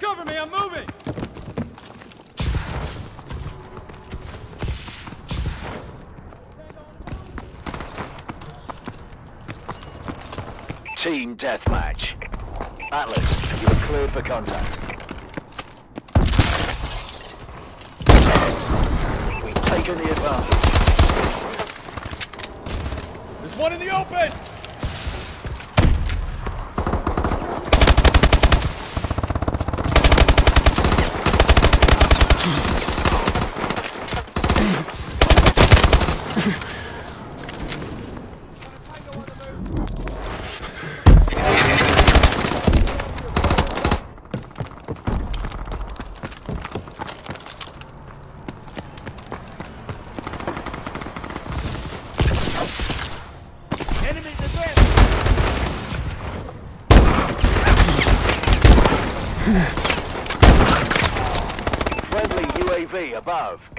Cover me, I'm moving! Team deathmatch. Atlas, you are cleared for contact. We've taken the advantage. There's one in the open! Friendly UAV above.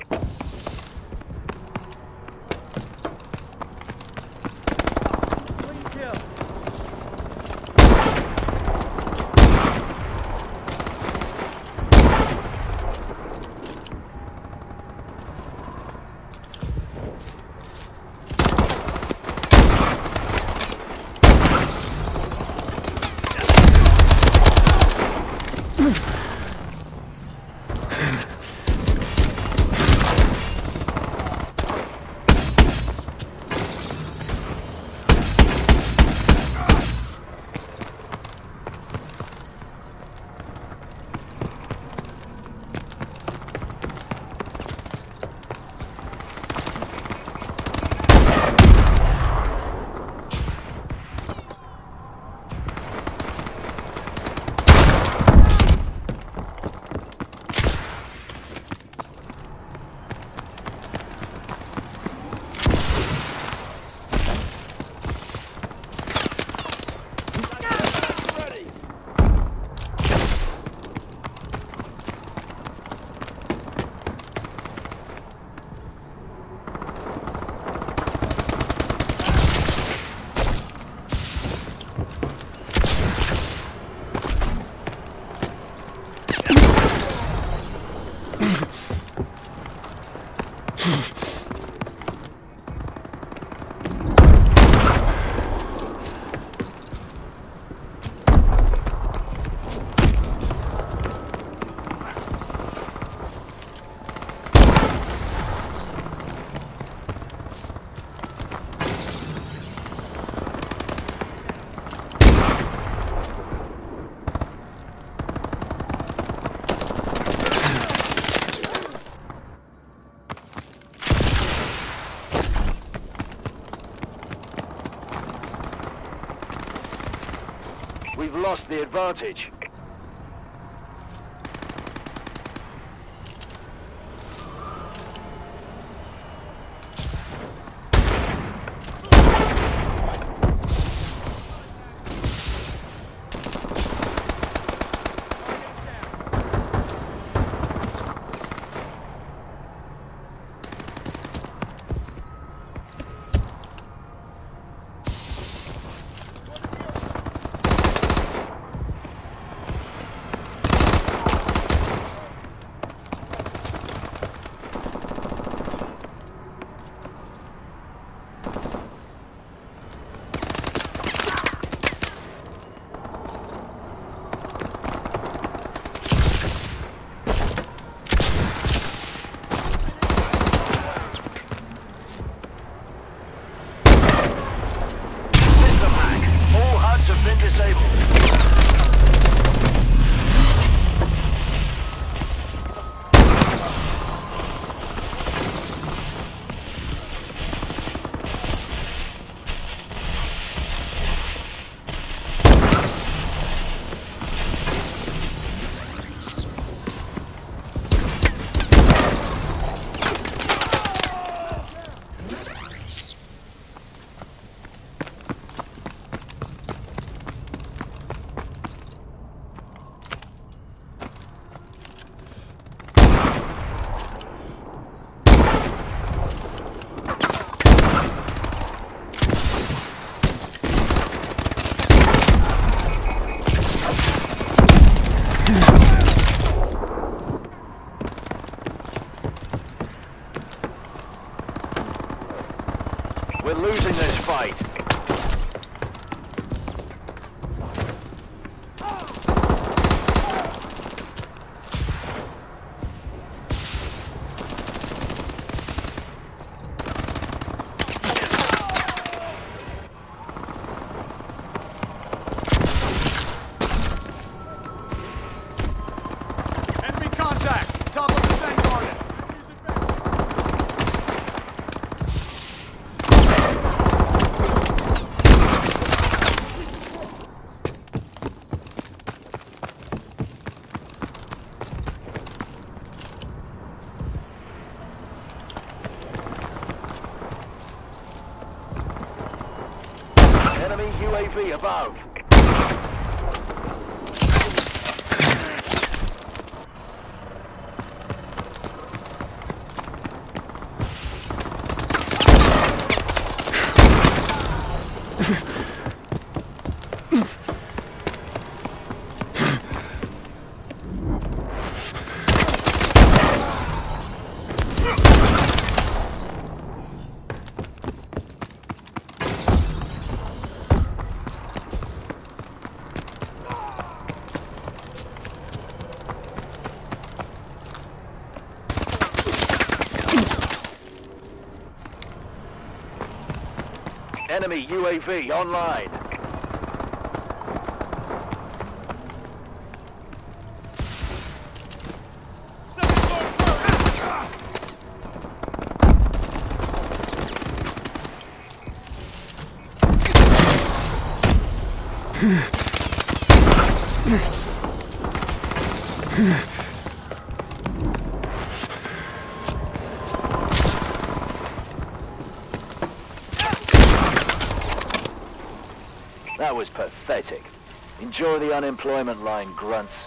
Lost the advantage. We're losing this fight. Enemy contact! Top of the Zen garden! Enemy UAV above. Enemy UAV online. That was pathetic. Enjoy the unemployment line, grunts.